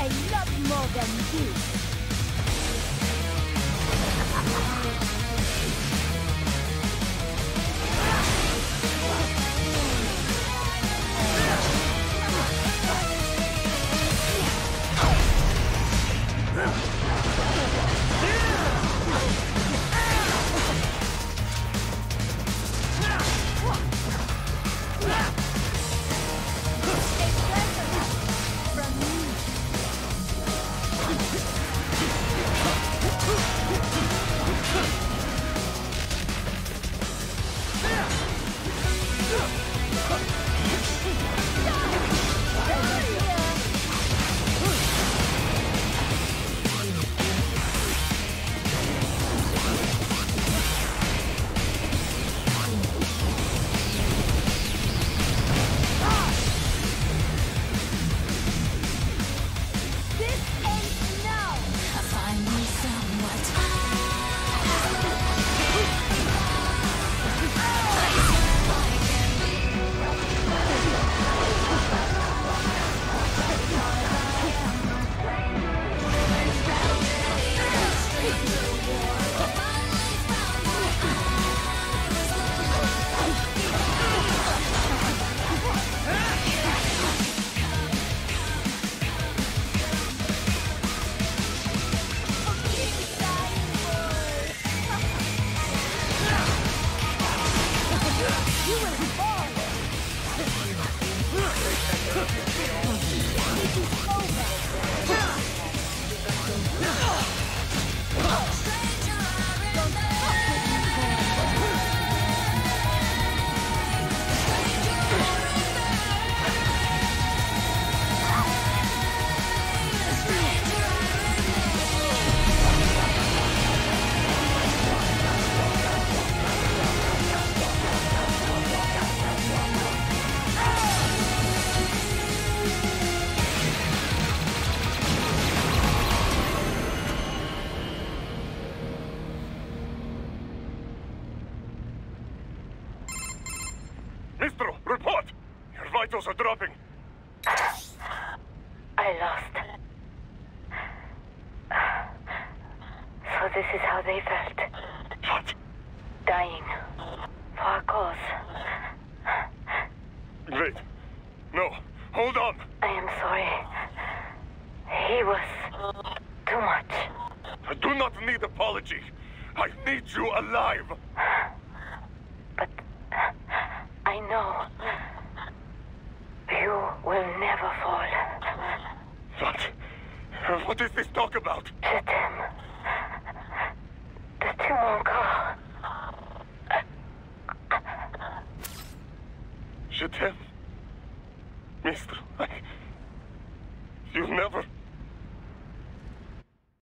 I love you more than you. Vitals are dropping. I lost. So this is how they felt. What? Dying. For a cause. Wait. No. Hold on. I am sorry. He was too much. I do not need apology. I need you alive. But I know will never fall. What? What is this talk about? Je t'aime. De tout mon corps. Je t'aime. Mistro, I... You never